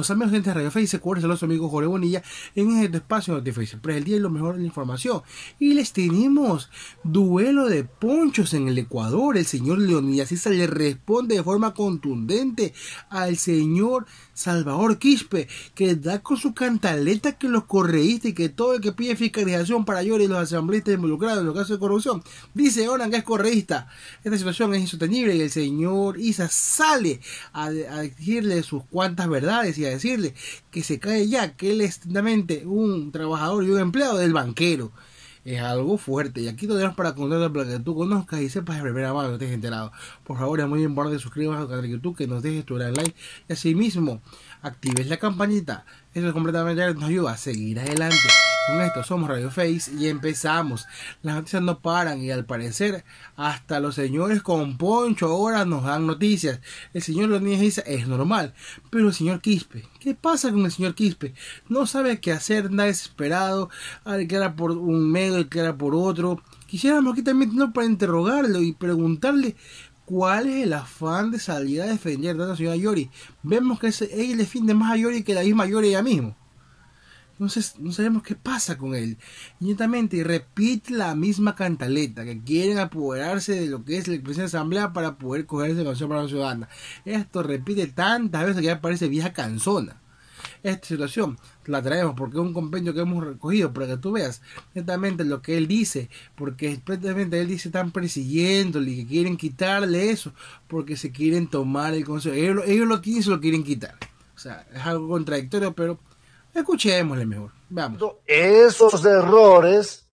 Bienvenidos amigos de Radio Face, se los amigos Jorge Bonilla en este espacio de Face Press el día y lo mejor de la información. Y les tenemos duelo de ponchos en el Ecuador. El señor Leonidas se le responde de forma contundente al señor Salvador Quispe, que da con su cantaleta que los correístas y que todo el que pide fiscalización para llorar y los asambleístas involucrados en los casos de corrupción, dice ahora que es correísta. Esta situación es insostenible y el señor Isa sale a, a decirle sus cuantas verdades y a decirle que se cae ya, que él es un trabajador y un empleado del banquero. Es algo fuerte. Y aquí te tenemos para contarte para que tú conozcas y sepas de primera mano, estés enterado. Por favor, es muy importante que suscribas al canal de YouTube, que nos dejes tu gran like y así mismo actives la campanita. Eso es completamente nos ayuda a seguir adelante. Con esto somos Radio Face y empezamos. Las noticias no paran y al parecer hasta los señores con poncho ahora nos dan noticias. El señor Leonidas dice es normal, pero el señor Quispe, ¿qué pasa con el señor Quispe? No sabe qué hacer, anda desesperado, declara por un medio, declara por otro. Quisiéramos aquí también para interrogarlo y preguntarle cuál es el afán de salir a defender a la señora Yori. Vemos que ella defiende más a Yori que la misma Yori ella mismo. Entonces no sabemos qué pasa con él. Y repite la misma cantaleta, que quieren apoderarse de lo que es la expresión de asamblea para poder cogerse la para la ciudadana. Esto repite tantas veces que ya parece vieja canzona. Esta situación la traemos porque es un compendio que hemos recogido para que tú veas netamente lo que él dice, porque él dice están persiguiéndole y que quieren quitarle eso, porque se quieren tomar el consejo. Ellos, ellos lo quieren y se lo quieren quitar. O sea, es algo contradictorio, pero Escuchémosle mejor. Vamos. Esos errores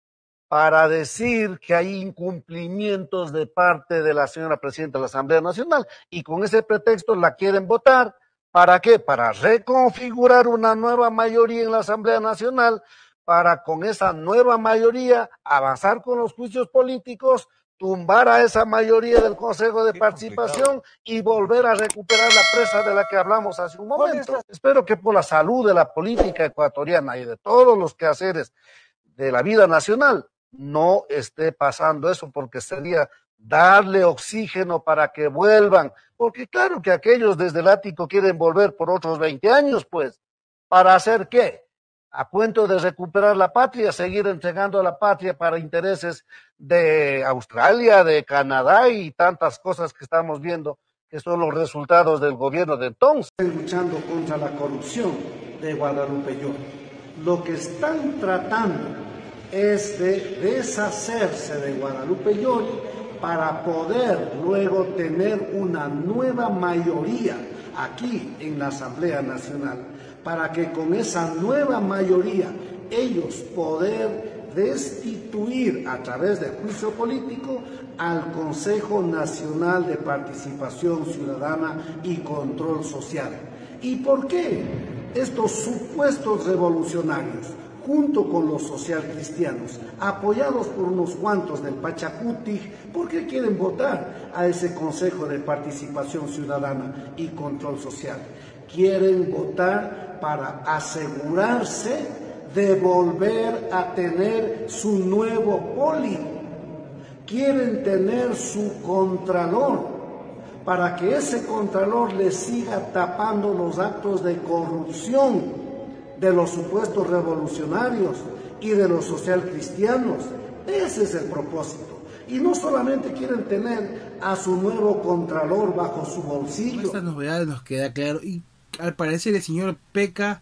para decir que hay incumplimientos de parte de la señora presidenta de la Asamblea Nacional y con ese pretexto la quieren votar. ¿Para qué? Para reconfigurar una nueva mayoría en la Asamblea Nacional, para con esa nueva mayoría avanzar con los juicios políticos, tumbar a esa mayoría del Consejo de Participación y volver a recuperar la presa de la que hablamos hace un momento. Espero que por la salud de la política ecuatoriana y de todos los quehaceres de la vida nacional no esté pasando eso, porque sería darle oxígeno para que vuelvan, porque claro que aquellos desde el ático quieren volver por otros 20 años, pues, ¿para hacer qué? A cuento de recuperar la patria, seguir entregando a la patria para intereses de Australia, de Canadá y tantas cosas que estamos viendo que son los resultados del gobierno de entonces. Luchando contra la corrupción de Guadalupe. Lo que están tratando es de deshacerse de Guadalupe para poder luego tener una nueva mayoría aquí en la Asamblea Nacional para que con esa nueva mayoría ellos poder destituir a través del juicio político al Consejo Nacional de Participación Ciudadana y Control Social. ¿Y por qué estos supuestos revolucionarios, junto con los socialcristianos, apoyados por unos cuantos del Pachacuti, ¿por qué quieren votar a ese Consejo de Participación Ciudadana y Control Social? Quieren votar para asegurarse de volver a tener su nuevo poli. Quieren tener su contralor para que ese contralor le siga tapando los actos de corrupción de los supuestos revolucionarios y de los social cristianos. Ese es el propósito. Y no solamente quieren tener a su nuevo contralor bajo su bolsillo. Esta novedad nos queda claro y al parecer el señor peca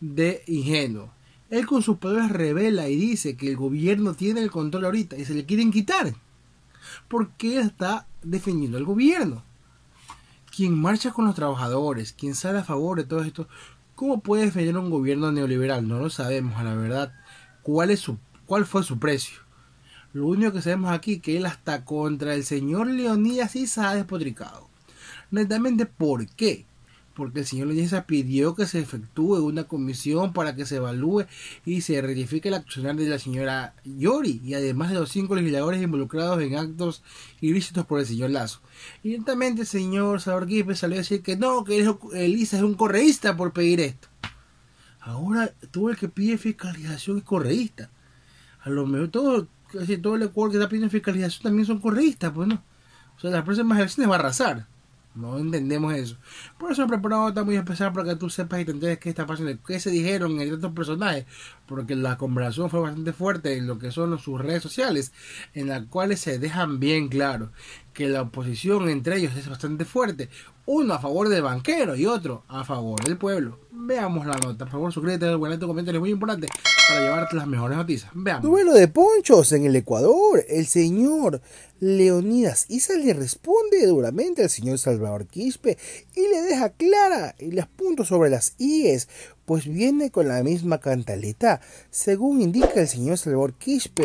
de ingenuo. Él con sus palabras revela y dice que el gobierno tiene el control ahorita y se le quieren quitar. Porque él está defendiendo al gobierno. Quien marcha con los trabajadores, quien sale a favor de todo esto, ¿cómo puede defender un gobierno neoliberal? No lo sabemos, a la verdad. ¿Cuál, es su, cuál fue su precio? Lo único que sabemos aquí es que él hasta contra el señor Leonidas sí se ha despotricado. Netamente, ¿por qué? Porque el señor Leyenza pidió que se efectúe una comisión para que se evalúe y se rectifique el accionar de la señora Yori y además de los cinco legisladores involucrados en actos ilícitos por el señor Lazo. Evidentemente el señor Salvador Quispe salió a decir que no, que Elisa es un correísta por pedir esto. Ahora todo el que pide fiscalización es correísta. A lo mejor todo, casi todo el acuerdo que está pidiendo fiscalización también son correístas, pues no. O sea, las próximas elecciones va a arrasar. No entendemos eso. Por eso preparado una nota muy especial para que tú sepas y te qué está pasando, qué se dijeron en estos personajes, porque la conversación fue bastante fuerte en lo que son sus redes sociales, en las cuales se dejan bien claro que la oposición entre ellos es bastante fuerte. Uno a favor del banquero y otro a favor del pueblo. Veamos la nota. Por favor, suscríbete, buen tu comentario es muy importante para llevarte las mejores noticias. Veamos. Duelo de ponchos en el Ecuador. El señor Leonidas Isa le responde duramente al señor Salvador Quispe y le deja clara y les puntos sobre las IES, pues viene con la misma cantaleta. Según indica el señor Salvador Quispe,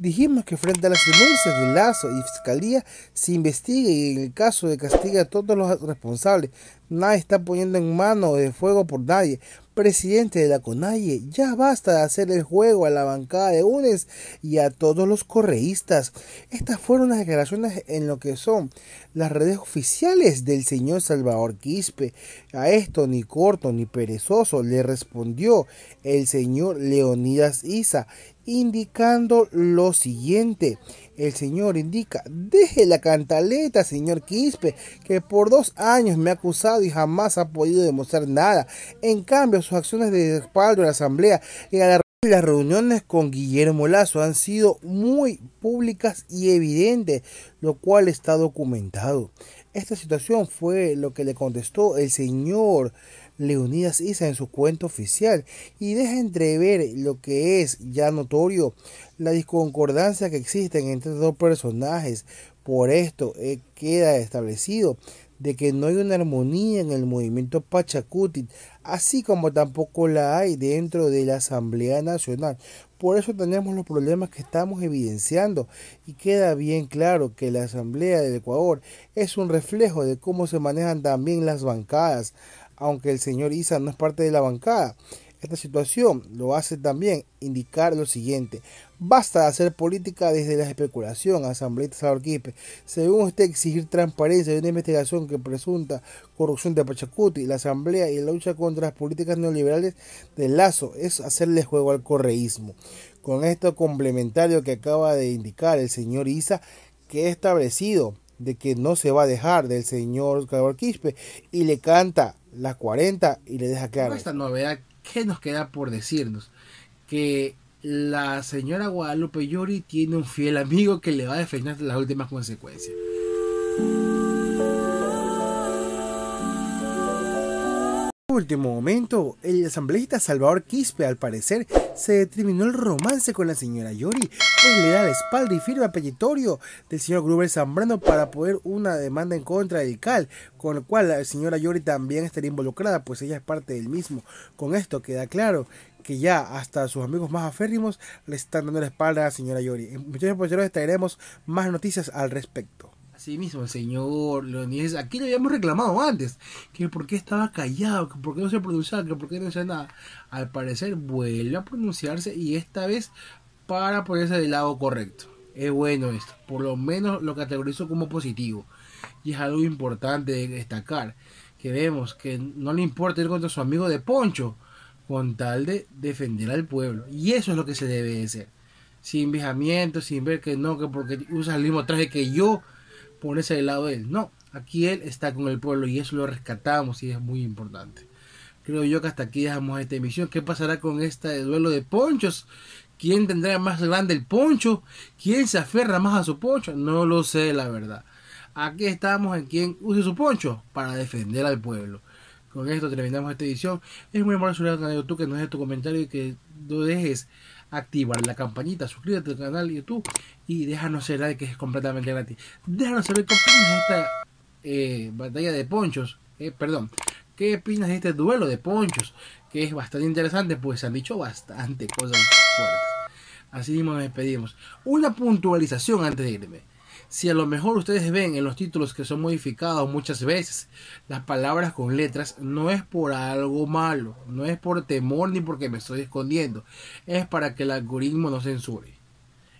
Dijimos que frente a las denuncias de Lazo y Fiscalía se investigue y en el caso de castiga a todos los responsables. Nadie está poniendo en mano de fuego por nadie. Presidente de la CONAIE, ya basta de hacer el juego a la bancada de UNES y a todos los correístas. Estas fueron las declaraciones en lo que son las redes oficiales del señor Salvador Quispe. A esto ni corto ni perezoso le respondió el señor Leonidas Isa indicando lo siguiente. El señor indica, deje la cantaleta, señor Quispe, que por dos años me ha acusado y jamás ha podido demostrar nada. En cambio, sus acciones de respaldo a la Asamblea y a las reuniones con Guillermo Lazo han sido muy públicas y evidentes, lo cual está documentado. Esta situación fue lo que le contestó el señor Leonidas Isa en su cuenta oficial y deja entrever lo que es ya notorio la disconcordancia que existe entre dos personajes. Por esto eh, queda establecido de que no hay una armonía en el movimiento Pachacuti, así como tampoco la hay dentro de la Asamblea Nacional. Por eso tenemos los problemas que estamos evidenciando y queda bien claro que la Asamblea del Ecuador es un reflejo de cómo se manejan también las bancadas aunque el señor Isa no es parte de la bancada. Esta situación lo hace también indicar lo siguiente. Basta de hacer política desde la especulación, asambleísta Salvador Quispe. Según usted exigir transparencia y una investigación que presunta corrupción de Pachacuti, la asamblea y la lucha contra las políticas neoliberales del Lazo es hacerle juego al correísmo. Con esto complementario que acaba de indicar el señor Isa, que he establecido de que no se va a dejar del señor Salvador Quispe y le canta las 40 y le deja claro. Esta novedad, ¿qué nos queda por decirnos? Que la señora Guadalupe Yori tiene un fiel amigo que le va a defender las últimas consecuencias. Último momento, el asambleísta Salvador Quispe al parecer se determinó el romance con la señora Yori, pues le da la espalda y firma pellitorio del señor Gruber Zambrano para poder una demanda en contra del CAL, con lo cual la señora Yori también estaría involucrada, pues ella es parte del mismo. Con esto queda claro que ya hasta sus amigos más aférrimos le están dando la espalda a la señora Yori. En muchos traeremos más noticias al respecto. Así mismo, el señor Leonidas, aquí lo habíamos reclamado antes, que por qué estaba callado, que por qué no se pronunciaba, que por qué no decía nada. Al parecer vuelve a pronunciarse y esta vez para ponerse del lado correcto. Es bueno esto, por lo menos lo categorizo como positivo. Y es algo importante de destacar, que vemos que no le importa ir contra su amigo de Poncho, con tal de defender al pueblo. Y eso es lo que se debe de hacer. Sin vejamiento, sin ver que no, que porque usa el mismo traje que yo, ponerse del lado de él. No, aquí él está con el pueblo y eso lo rescatamos y es muy importante. Creo yo que hasta aquí dejamos esta emisión. ¿Qué pasará con este duelo de ponchos? ¿Quién tendrá más grande el poncho? ¿Quién se aferra más a su poncho? No lo sé, la verdad. Aquí estamos en quien use su poncho para defender al pueblo. Con esto terminamos esta edición. Es muy importante subir al canal de YouTube que nos dejes tu comentario y que no dejes activar la campanita, suscríbete al canal de YouTube y déjanos ser like que es completamente gratis. Déjanos saber qué opinas de esta eh, batalla de ponchos, eh, perdón, qué opinas de este duelo de ponchos, que es bastante interesante, pues se han dicho bastante cosas fuertes. Así mismo nos despedimos. Una puntualización antes de irme. Si a lo mejor ustedes ven en los títulos que son modificados muchas veces las palabras con letras, no es por algo malo, no es por temor ni porque me estoy escondiendo, es para que el algoritmo no censure.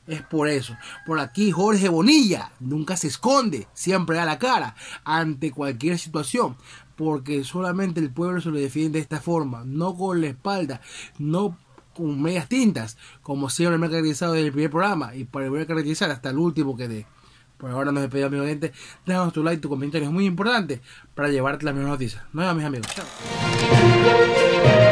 Es por eso. Por aquí Jorge Bonilla nunca se esconde, siempre da la cara ante cualquier situación, porque solamente el pueblo se lo defiende de esta forma, no con la espalda, no con medias tintas, como siempre me ha caracterizado desde el primer programa y para a caracterizar hasta el último que dé Por ahora nos despedimos, amigo gente. Déjanos tu like, tu comentario es muy importante para llevarte las mejores noticias. Nos vemos, mis amigos. Chao.